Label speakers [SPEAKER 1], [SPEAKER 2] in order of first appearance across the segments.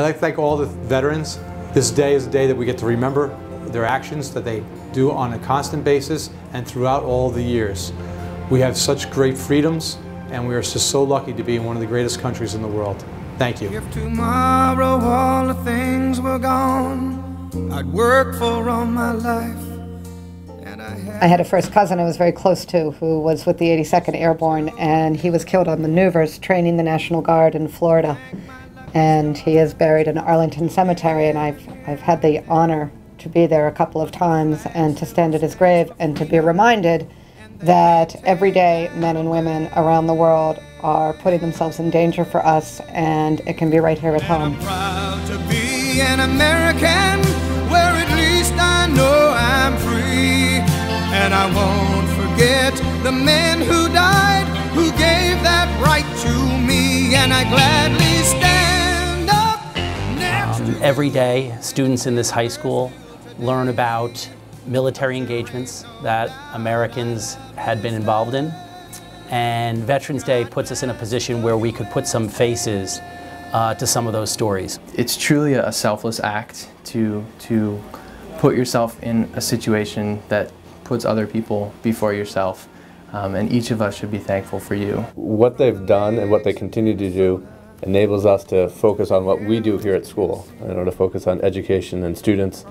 [SPEAKER 1] I'd like to thank all the veterans. This day is a day that we get to remember their actions that they do on a constant basis and throughout all the years. We have such great freedoms and we are just so lucky to be in one of the greatest countries in the world. Thank you.
[SPEAKER 2] If tomorrow all the things were gone, I'd work for all my life.
[SPEAKER 3] I had a first cousin I was very close to who was with the 82nd Airborne, and he was killed on maneuvers training the National Guard in Florida. And he is buried in Arlington Cemetery, and I've, I've had the honor to be there a couple of times and to stand at his grave and to be reminded that every day men and women around the world are putting themselves in danger for us, and it can be right here at home.
[SPEAKER 2] I'm proud to be an American, where at least I know I'm free. And I won't forget the men who died, who gave that right to me, and I gladly
[SPEAKER 4] Um, every day, students in this high school learn about military engagements that Americans had been involved in. And Veterans Day puts us in a position where we could put some faces uh, to some of those stories.
[SPEAKER 5] It's truly a selfless act to, to put yourself in a situation that puts other people before yourself. Um, and each of us should be thankful for you.
[SPEAKER 6] What they've done and what they continue to do enables us to focus on what we do here at school, in order to focus on education and students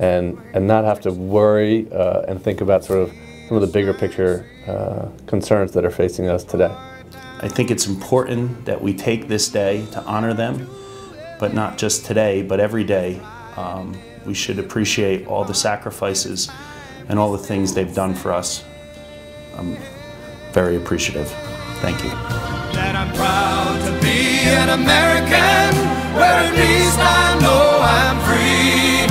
[SPEAKER 6] and, and not have to worry uh, and think about sort of some of the bigger picture uh, concerns that are facing us today.
[SPEAKER 7] I think it's important that we take this day to honor them, but not just today, but every day. Um, we should appreciate all the sacrifices and all the things they've done for us. I'm very appreciative. Thank you.
[SPEAKER 2] An American, where at least I know I'm free.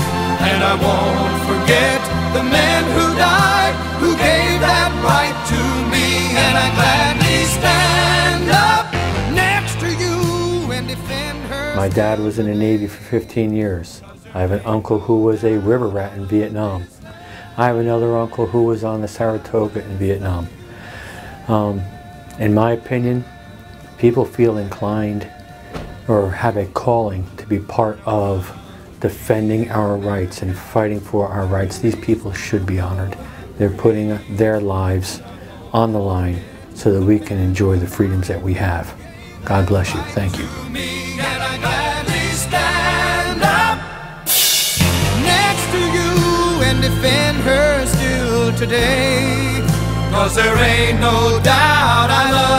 [SPEAKER 2] And I won't forget the men who died, who gave that right to me. And I gladly stand up next to you and defend her.
[SPEAKER 8] My dad was in the Navy for 15 years. I have an uncle who was a river rat in Vietnam. I have another uncle who was on the Saratoga in Vietnam. Um, in my opinion, people feel inclined or have a calling to be part of defending our rights and fighting for our rights. These people should be honored. They're putting their lives on the line so that we can enjoy the freedoms that we have. God bless you. Thank you.
[SPEAKER 2] Cause there ain't no doubt I love.